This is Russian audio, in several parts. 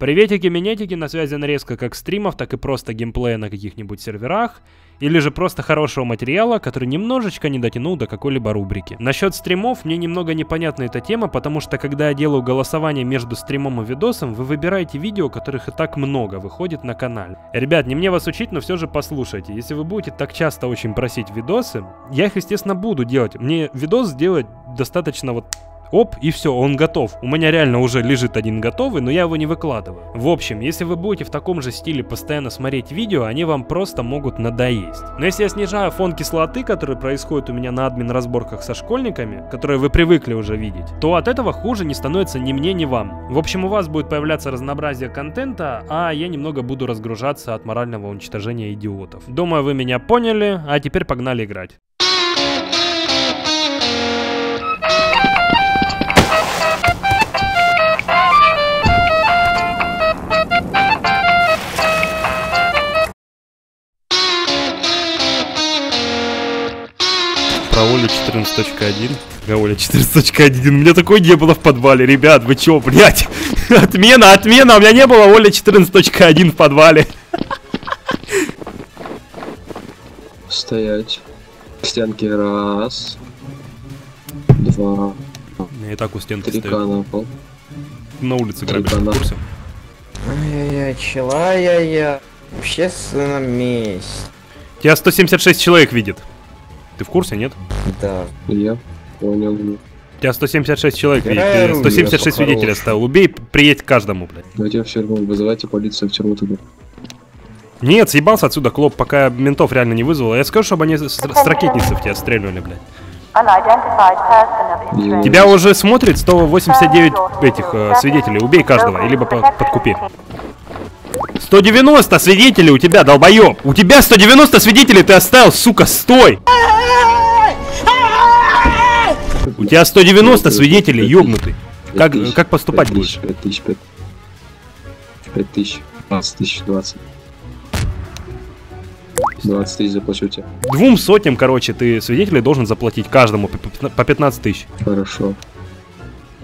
Приветики-минетики, на связи нарезка как стримов, так и просто геймплея на каких-нибудь серверах, или же просто хорошего материала, который немножечко не дотянул до какой-либо рубрики. Насчет стримов, мне немного непонятна эта тема, потому что когда я делаю голосование между стримом и видосом, вы выбираете видео, которых и так много выходит на канале. Ребят, не мне вас учить, но все же послушайте. Если вы будете так часто очень просить видосы, я их, естественно, буду делать. Мне видос сделать достаточно вот Оп, и все, он готов. У меня реально уже лежит один готовый, но я его не выкладываю. В общем, если вы будете в таком же стиле постоянно смотреть видео, они вам просто могут надоесть. Но если я снижаю фон кислоты, который происходит у меня на админ разборках со школьниками, которые вы привыкли уже видеть, то от этого хуже не становится ни мне, ни вам. В общем, у вас будет появляться разнообразие контента, а я немного буду разгружаться от морального уничтожения идиотов. Думаю, вы меня поняли, а теперь погнали играть. Олю 14.1. Про Оля 14.1. У меня такой не было в подвале, ребят. Вы чё, блядь? Отмена, отмена. У меня не было Оля 14.1 в подвале. Стоять. К стенке раз. Два. Я и так у стенки Три стою. на пол. На улице грабишь, в курсе? Ай-яй-яй, чела-я-я. В общественном месте. Тебя 176 человек видит. Ты в курсе, нет? Да. Я понял. Тебя 176 человек видит. Играй Ты оружие, 176 хорош. свидетелей оставил. Убей, приедь к каждому, блядь. Давайте в тюрьму. Вызывайте полицию в тюрьму тогда. Нет, съебался отсюда, Клоп, пока ментов реально не вызвал. Я скажу, чтобы они с, с ракетницы в тебя стреляли, блядь. Тебя уже смотрит 189 этих э, свидетелей. Убей каждого, либо по- подкупи. 190 свидетелей у тебя, долбоёб! У тебя 190 свидетелей ты оставил, сука, стой! У тебя 190 свидетелей, ёбнутый. Как, как поступать будешь? тысяч, Пять тысяч, пять. Пять тысяч. Двадцать тысяч, двадцать. Двадцать тысяч заплачу тебе. Двум сотням, короче, ты свидетелей должен заплатить каждому по пятна- по 15 тысяч. Хорошо.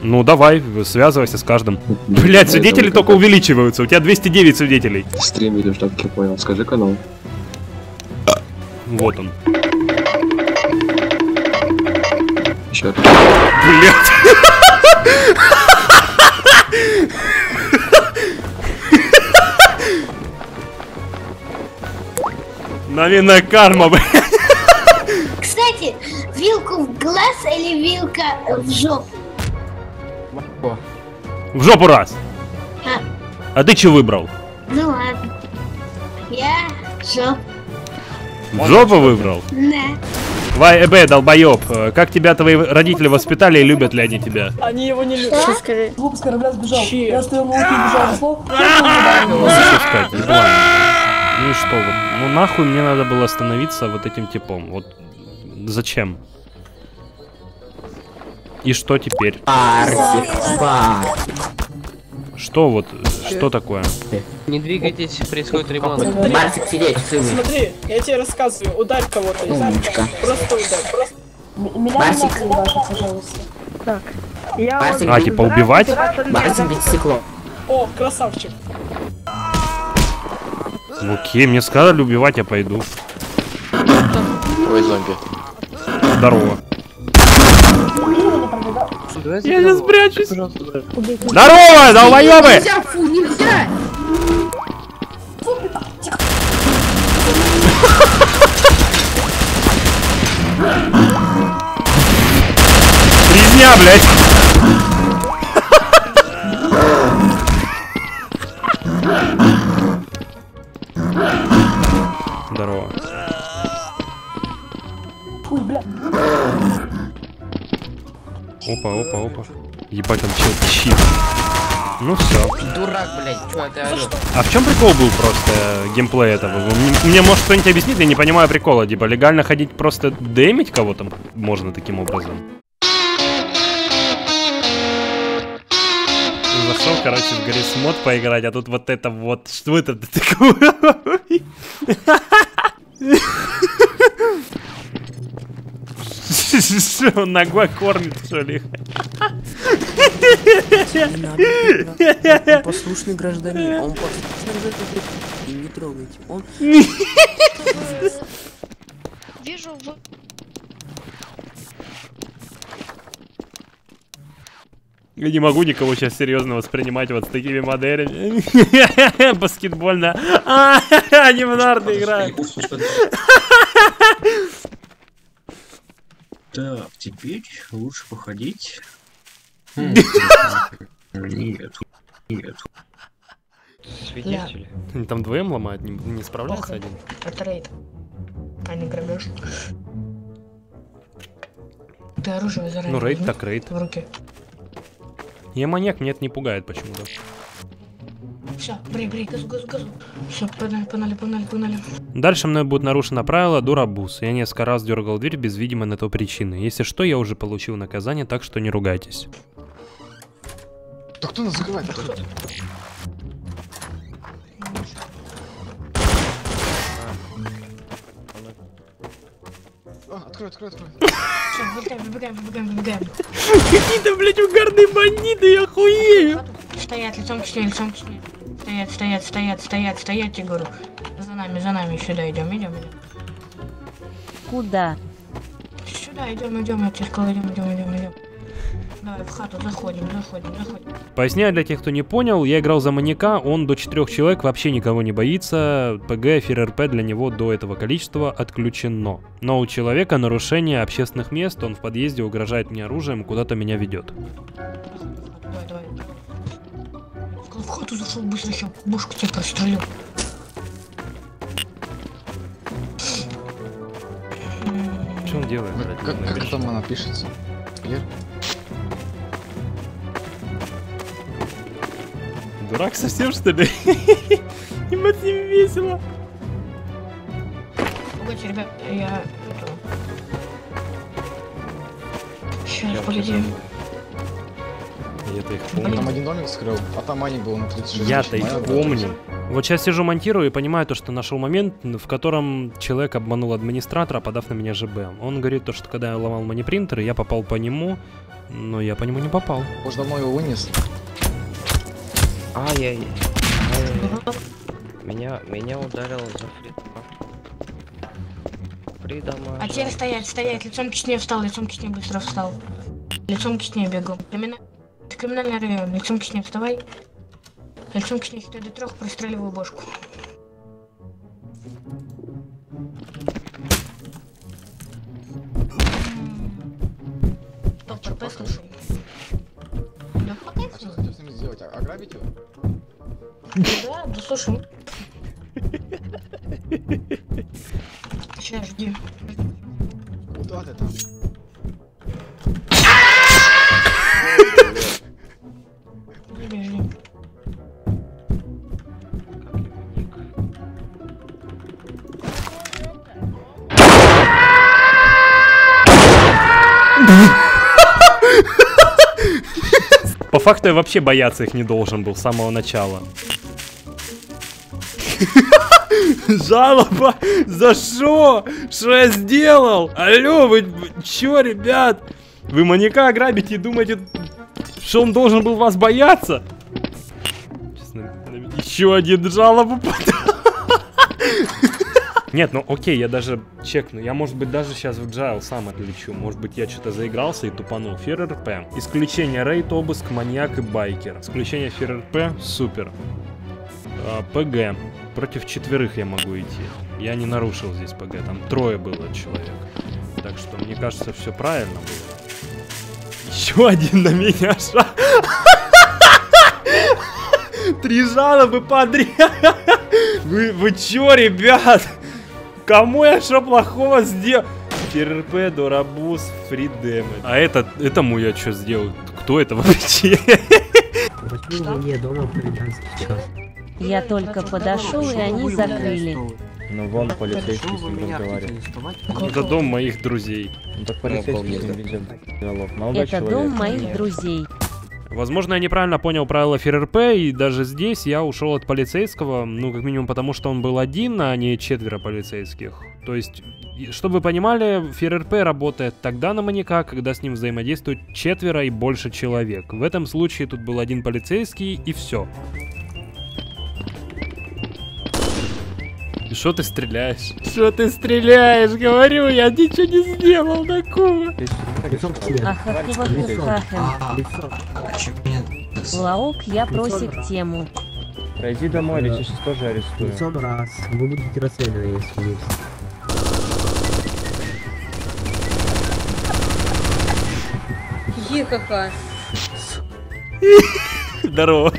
Ну давай, связывайся с каждым. Блять, свидетели только увеличиваются. У тебя 209 свидетелей. Стрим ведешь, так я понял. Скажи канал. Вот он. Еще раз. Блять. Навинная карма, блядь. Кстати, вилку в глаз или вилка в жопу? В жопу раз. А, А ты что выбрал? ну ладно. Я жоп. В жопу выбрал? Да. Вай, эбэ, долбоёб, э, как тебя твои родители воспитали и любят ли они тебя? Они его не любят. скажи? Звук с корабля сбежал. Я стоял на лодке и бежал. Ну, что сказать, ну. Ну и что, вот, ну нахуй мне надо было остановиться вот этим типом, вот зачем? И что теперь? Что вот, что такое? Не двигайтесь, происходит ремонт. Барсик сидеть, сыну. Смотри, я тебе рассказываю. Ударь кого-то. из Умничка. Просто ударь. Просто. Барсик. Барсик, А, типа убивать? Барсик бить стекло. О, красавчик. Ну, Окей, мне сказали убивать, я пойду. Ой, зомби. Здорово. Я сейчас спрячусь. Здорово, долбоёбы! Резня, блядь! Здорово. Опа, опа, опа. Ебать, он чел чип. Ну все. Дурак, блядь, чё ты орёшь? А в чем прикол был просто э, геймплей этого? Мне может кто-нибудь объяснит, я не понимаю прикола. Типа легально ходить просто дэмить кого-то можно таким образом? Зашел, короче, в Гаррис мод поиграть, а тут вот это вот. Что это такое? Что, он ногой кормит, что ли? Послушный гражданин, он послушный гражданин. И не трогайте, он... Вижу, вы... Я не могу никого сейчас серьезно воспринимать вот с такими моделями. Баскетбольно. А, Они в нарды играют. Так, теперь лучше походить. Нет, нет. Свидетели. Они там вдвоем ломают, не, не справляется один. Это рейд. А не грабеж. Ты оружие заранее Ну, рейд так рейд. в руки. Я маньяк, меня это не пугает почему-то. Все, бри, бри, газу, газу, газу. Все, погнали, погнали, погнали, погнали. Дальше мной будет нарушено правило дурабус. Я несколько раз дергал дверь без видимой на то причины. Если что, я уже получил наказание, так что не ругайтесь. Да кто нас закрывает? А, открой, открой, открой. Все, выбегаем, выбегаем, выбегаем, выбегаем. Какие-то, блядь, угарные бандиты, я охуею! Стоять, лицом к стене, лицом к стене. Стоять, стоять, стоять, стоять, стоять, я говорю. За нами, за нами, сюда идем, идем, идем. Куда? Сюда идем, идем, я тебе сказал, идем, идем, идем, идем. Давай, в хату заходим, заходим, заходим. Поясняю для тех, кто не понял, я играл за маньяка, он до четырех человек вообще никого не боится, ПГ, ФРРП для него до этого количества отключено. Но у человека нарушение общественных мест, он в подъезде угрожает мне оружием, куда-то меня ведет. Давай, давай. Сказал, в хату зашел быстро, сейчас бушку тебе прострелю. Что он делает? Как, как там она пишется? Лер? Дурак совсем, что ли? Ему с ним весело. Погодите, ребят, я... Сейчас, погоди. Я-то их помню. там один домик скрыл, а там маник был на 36 Я-то их помню. Вот сейчас сижу монтирую и понимаю то, что нашел момент, в котором человек обманул администратора, подав на меня ЖБ. Он говорит то, что когда я ломал манипринтер, я попал по нему, но я по нему не попал. Может, давно его вынес? Ай-яй. Ай-яй. Меня, меня ударил за фридома. Фридома. А теперь стоять, стоять, лицом к стене встал, лицом к стене быстро встал. Лицом к стене бегом. Кримина... Это криминальный район, лицом к стене вставай. Лицом к стене считай до трех, простреливаю бошку. Слушай. Сейчас, жди. Куда ты там? По факту я вообще бояться их не должен был с самого начала. Жалоба? За что? Что я сделал? Алло, вы чё, ребят? Вы маньяка ограбите и думаете, что он должен был вас бояться? Еще один жалобу. Нет, ну окей, я даже чекну. Я, может быть, даже сейчас в jail сам отлечу. Может быть, я что-то заигрался и тупанул. Fear RP. Исключение рейд, обыск, маньяк и байкер. Исключение Fear RP, супер. А, ПГ. Против четверых я могу идти. Я не нарушил здесь ПГ. Там трое было человек. Так что, мне кажется, все правильно было. Еще один на меня ша. Три жалобы подряд. Вы, вы чё, ребят? Кому я что плохого сделал? ФРП, Дорабус, Фридем. А это, этому я что сделал? Кто это вообще? Что? мне дома хулиганский час? Я только подошел, и они закрыли. Ну вон полицейский с ним разговаривает. Это дом моих друзей. Ну так полицейский с ним ведет диалог. Это дом моих друзей. Возможно, я неправильно понял правила ФРРП, и даже здесь я ушел от полицейского, ну, как минимум потому, что он был один, а не четверо полицейских. То есть, чтобы вы понимали, ФРРП работает тогда на маньяка, когда с ним взаимодействуют четверо и больше человек. В этом случае тут был один полицейский, и все. Что ты стреляешь? Что ты стреляешь? Говорю, я ничего не сделал такого. Лицом к тебе. Лаук, я просик тему. Пройди домой, или сейчас тоже арестую. Лицом раз. Вы будете расстреляны, если есть. Хихаха. Здорово.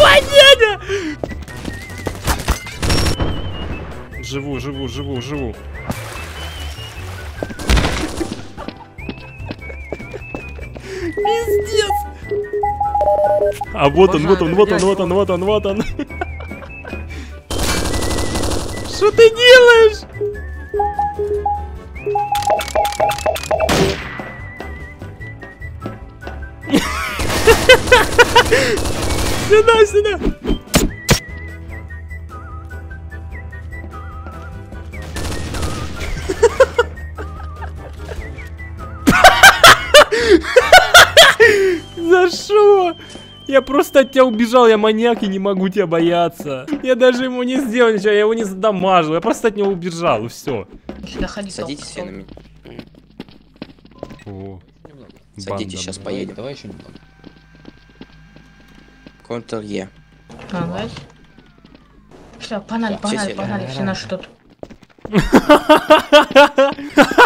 Убивай, дядя! Живу, живу, живу, живу. Пиздец! А вот он, вот он, вот он, вот он, вот он, вот он. Что ты делаешь? Сюда, сюда. За что? Я просто от тебя убежал, я маньяк и не могу тебя бояться. Я даже ему не сделал ничего, я его не задамажил, я просто от него убежал, и все. Сюда ходи, Садитесь все на меня. О, Садитесь, сейчас поедем. Давай еще немного. Ctrl E. Ага. Все, погнали, Всё, погнали, сели. погнали, все наши тут.